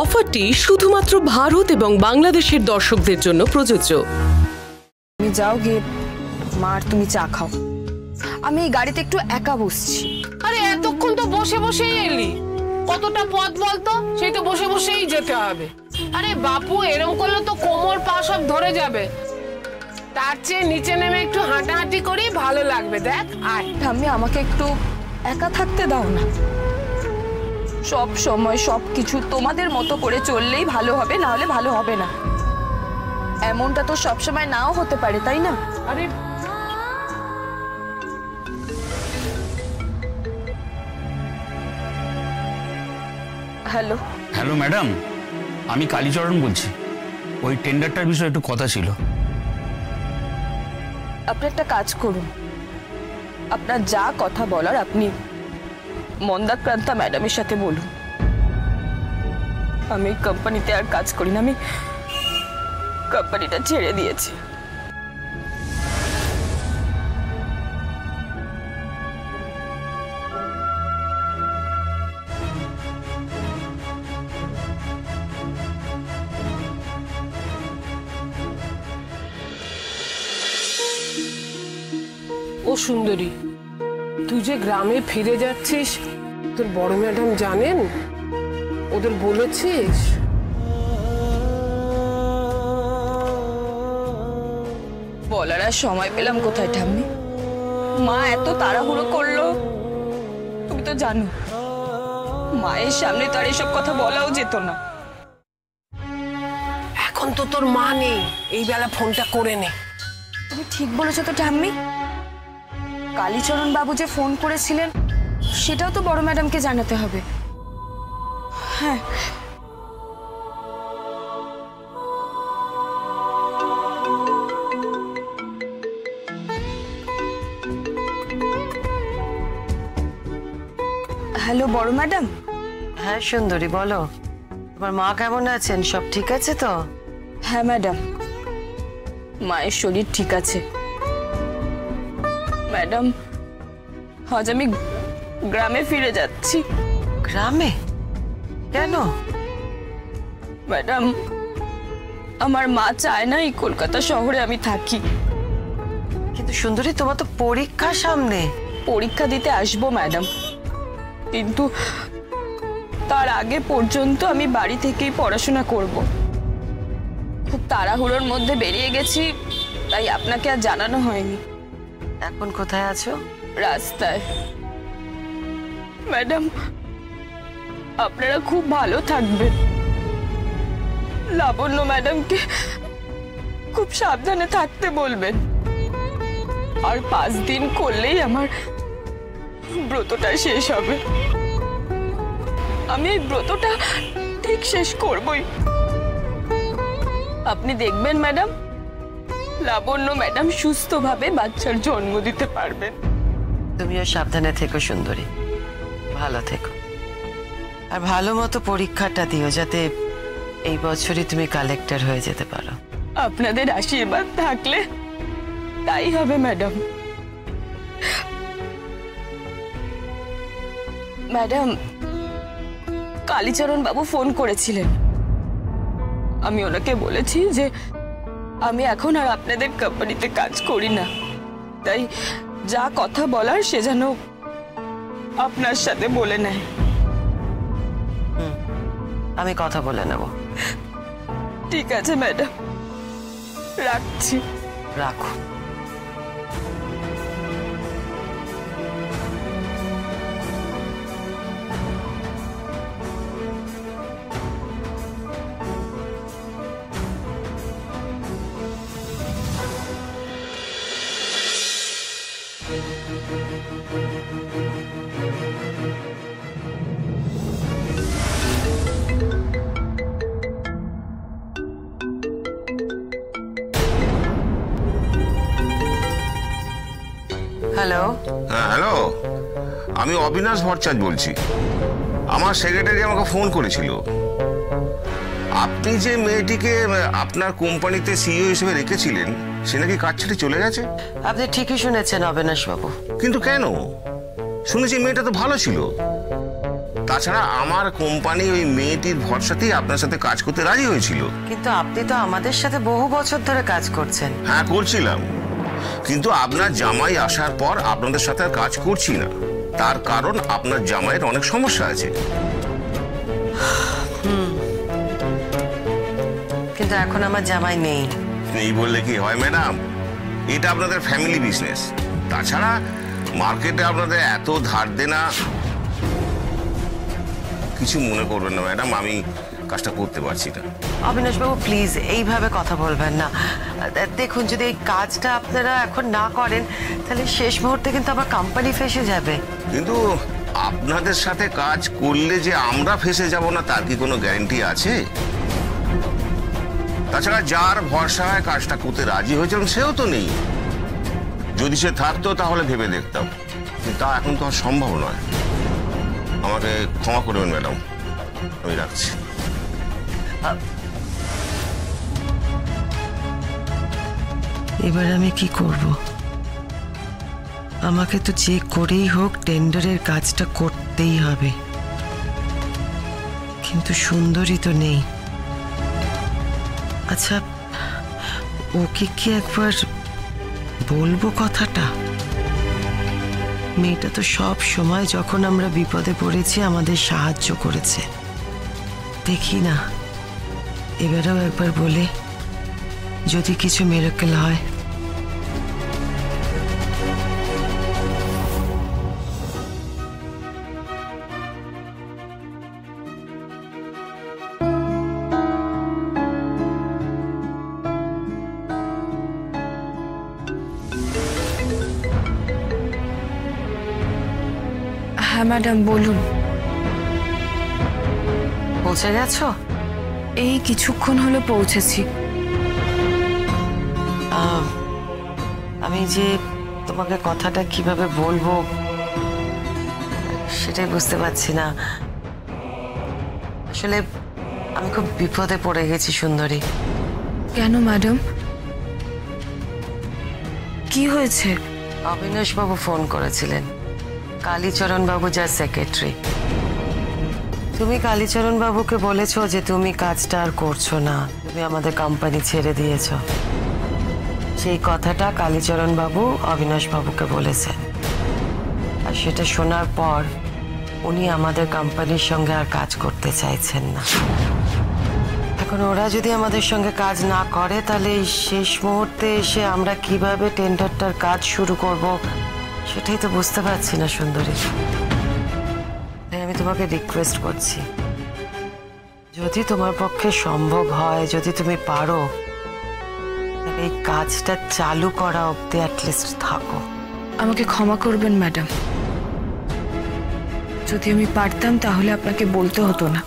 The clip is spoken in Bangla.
অফারটি শুধুমাত্র ভারত এবং বাংলাদেশের দর্শকদের জন্য প্রযোজ্য। তুমি যাও গিয়ে মার তুমি চা খাও। আমি এই গাড়িতে একটু একা বসছি। আরে এতক্ষণ তো বসে বসেই এলি। কতটা পথ বলতো সেই তো বসে বসেই যেতে হবে। আরে বাপু এরকম করলে তো কোমর পা সব ধরে যাবে। তার চেয়ে নিচে নেমে একটু হাঁটাহাঁটি করি ভালো লাগবে দেখ আর ঠাম্মি আমাকে একটু একা থাকতে দাও না। সব সময় সব কিছু তোমাদের মতো করে চললেই ভালো হবে না হলে ভালো হবে না। এমনটা তো সব সময় নাও হতে পারে তাই না? আরে হ্যালো। হ্যালো ম্যাডাম আমি কালীচরণ বলছি। ওই টেন্ডারটার বিষয়ে একটু কথা ছিল। আপনি একটা কাজ করুন। আপনার যা কথা বলার আপনি মন্দাক্রান্তা ম্যাডামের সাথে বলুন। আমি কোম্পানিতে আর কাজ করি না, আমি কোম্পানিটা ছেড়ে দিয়েছি। ও সুন্দরী তুই যে গ্রামে ফিরে যাচ্ছিস তোর বড় ম্যাডাম জানেন? ওদের বলেছিস? বলার আর সময় পেলাম কোথায় ঠাম্মি? মা এত তাড়াহুড়ো করল। তুমি তো জানো মায়ের সামনে তো আর এসব কথা বলাও যেত না। এখন তো তোর মা নেই এই বেলা ফোনটা করে নে। তুমি ঠিক বলেছ তো ঠাম্মি? কালীচরণ বাবু যে ফোন করেছিলেন সেটাও তো বড় ম্যাডামকে জানাতে হবে। হ্যাঁ। হ্যালো বড় ম্যাডাম। হ্যাঁ সুন্দরী বলো। তোমার মা কেমন আছেন? সব ঠিক আছে তো? হ্যাঁ ম্যাডাম। মায়ের শরীর ঠিক আছে। ম্যাডাম আজ আমি গ্রামে ফিরে যাচ্ছি। গ্রামে? কেন? ম্যাডাম আমার মা চায় না এই কলকাতা শহরে আমি থাকি। কিন্তু সুন্দরী তোমার তো পরীক্ষা সামনে। পরীক্ষা দিতে আসব ম্যাডাম। কিন্তু তার আগে পর্যন্ত আমি বাড়ি থেকেই পড়াশোনা করব। খুব তাড়াহুড়োর মধ্যে বেরিয়ে গেছি তাই আপনাকে আর জানানো হয়নি। এখন কোথায় আছো? রাস্তায়। ম্যাডাম, আপনারা খুব ভালো থাকবেন। লাবণ্য ম্যাডামকে খুব সাবধানে থাকতে বলবেন। আর পাঁচ দিন করলেই আমার ব্রতটা শেষ হবে। আমি এই ব্রতটা ঠিক শেষ করবই। আপনি দেখবেন, ম্যাডাম লাবণ্য ম্যাডাম সুস্থভাবে বাচ্চার জন্ম দিতে পারবেন। তুমিও সাবধানে থেকো সুন্দরী। ভালো থেকো। আর ভালো মতো পরীক্ষাটা দিও যাতে এই বছরই তুমি কালেক্টর হয়ে যেতে পারো। আপনাদের আশীর্বাদ থাকলে তাই হবে ম্যাডাম। ম্যাডাম কালীচরণ বাবু ফোন করেছিলেন। আমি ওনাকে বলেছি যে আমি এখন আর আপনাদের কোম্পানিতে কাজ করি না। তাই যা কথা বলার সে যেন আপনার সাথে বলে নেয়। আমি কথা বলে নেব। ঠিক আছে ম্যাডাম। রাখছি। রাখো। হ্যালো হ্যাঁ হ্যালো আমি অবিনাশ ভট্টাচার্য বলছি। আমার সেক্রেটারি আমাকে ফোন করেছিল। আপনি যে মেয়েটিকে আপনার কোম্পানিতে সিইও হিসেবে রেখেছিলেন সে নাকি কাজ ছেড়ে চলে গেছে? আপনি ঠিকই শুনেছেন অবিনাশ বাবু কিন্তু কেন? শুনেছি মেয়েটা তো ভালো ছিল। তাছাড়া আমার কোম্পানি ওই মেয়েটির ভরসাতেই আপনার সাথে কাজ করতে রাজি হয়েছিল। কিন্তু আপনি তো আমাদের সাথে বহু বছর ধরে কাজ করছেন। হ্যাঁ করছিলাম। কিন্তু আপনার জামাই আসার পর আপনাদের সাথে আর কাজ করছি না। তার কারণ আপনার জামাইয়ের অনেক সমস্যা আছে। কিন্তু এখন আমার জামাই নেই। এই বললে কি হয় ম্যাডাম? এটা আপনাদের ফ্যামিলি বিজনেস তাছাড়া মার্কেটে আপনাদের এত ধার দেনা। কিছু মনে করবেন না ম্যাডাম আমি কাজটা করতে পারছি না। অবিনাশবাবু প্লিজ এইভাবে কথা বলবেন না। দেখুন যদি এই কাজটা আপনারা এখন না করেন তাহলে শেষ মুহূর্তে কিন্তু আমার কোম্পানি ফেসে যাবে। কিন্তু আপনাদের সাথে কাজ করলে যে আমরা ফেসে যাব না তার কি কোনো গ্যারান্টি আছে? তাছাড়া যার ভরসায় কাজটা করতে রাজি হয়েছিলাম সেও তো নেই। যদি সে থাকতো তাহলে ভেবে দেখতাম। কিন্তু তা এখন তো আর সম্ভব নয়। আমাকে ক্ষমা করবেন ম্যাডাম। আমি রাখছি। এবার আমি কি করব? আমাকে তো যে করেই হোক টেন্ডারের কাজটা করতেই হবে। কিন্তু সুন্দরী তো নেই। আচ্ছা ওকে কি একবার বলব কথাটা? মেয়েটা তো সব সময় যখন আমরা বিপদে পড়েছি আমাদের সাহায্য করেছে। দেখি না। এবারেও একবার বলে যদি কিছু মেরাকেল হয়। হ্যাঁ ম্যাডাম বলুন। পৌঁছে গেছো? এই কিছুক্ষণ হলো পৌঁছেছি। আমি যে তোমাকে কথাটা কীভাবে বলব সেটাই বুঝতে পারছি না। আসলে আমি খুব বিপদে পড়ে গেছি সুন্দরী। কেন ম্যাডাম? কি হয়েছে? অবিনাশবাবু ফোন করেছিলেন। কালীচরণবাবু যার সেক্রেটারি। তুমি কালীচরণ বাবুকে বলেছ যে তুমি কাজটা আর করছ না। তুমি আমাদের কোম্পানি ছেড়ে দিয়েছ। সেই কথাটা কালীচরণ বাবু অবিনাশ বাবুকে বলেছেন। আর সেটা শোনার পর উনি আমাদের কোম্পানির সঙ্গে আর কাজ করতে চাইছেন না। এখন ওরা যদি আমাদের সঙ্গে কাজ না করে, তাহলে শেষ মুহূর্তে এসে আমরা কীভাবে টেন্ডারটার কাজ শুরু করব, সেটাই তো বুঝতে পারছি না সুন্দরী। আমি তোমাকে রিকোয়েস্ট করছি। যদি তোমার পক্ষে সম্ভব হয়, যদি তুমি পারো এই কাজটা চালু করা অব্দি অ্যাটলিস্ট থাকো। আমাকে ক্ষমা করবেন ম্যাডাম যদি আমি পারতাম, তাহলে আপনাকে বলতে হতো না।